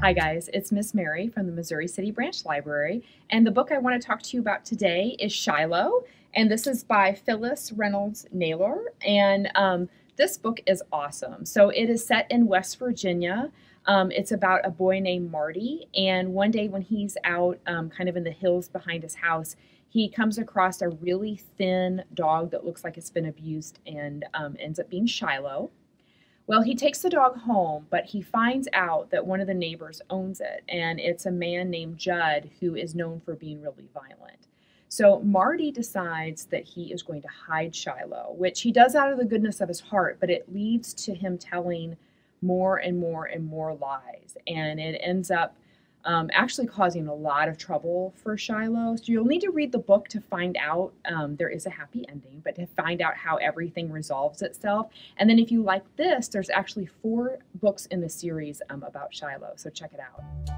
Hi, guys. It's Miss Mary from the Missouri City Branch Library. And the book I want to talk to you about today is Shiloh. And this is by Phyllis Reynolds Naylor. And um, this book is awesome. So it is set in West Virginia. Um, it's about a boy named Marty. And one day when he's out um, kind of in the hills behind his house, he comes across a really thin dog that looks like it's been abused and um, ends up being Shiloh. Well, he takes the dog home, but he finds out that one of the neighbors owns it, and it's a man named Judd who is known for being really violent. So Marty decides that he is going to hide Shiloh, which he does out of the goodness of his heart, but it leads to him telling more and more and more lies. And it ends up um, actually causing a lot of trouble for Shiloh. So you'll need to read the book to find out. Um, there is a happy ending, but to find out how everything resolves itself. And then if you like this, there's actually four books in the series um, about Shiloh. So check it out.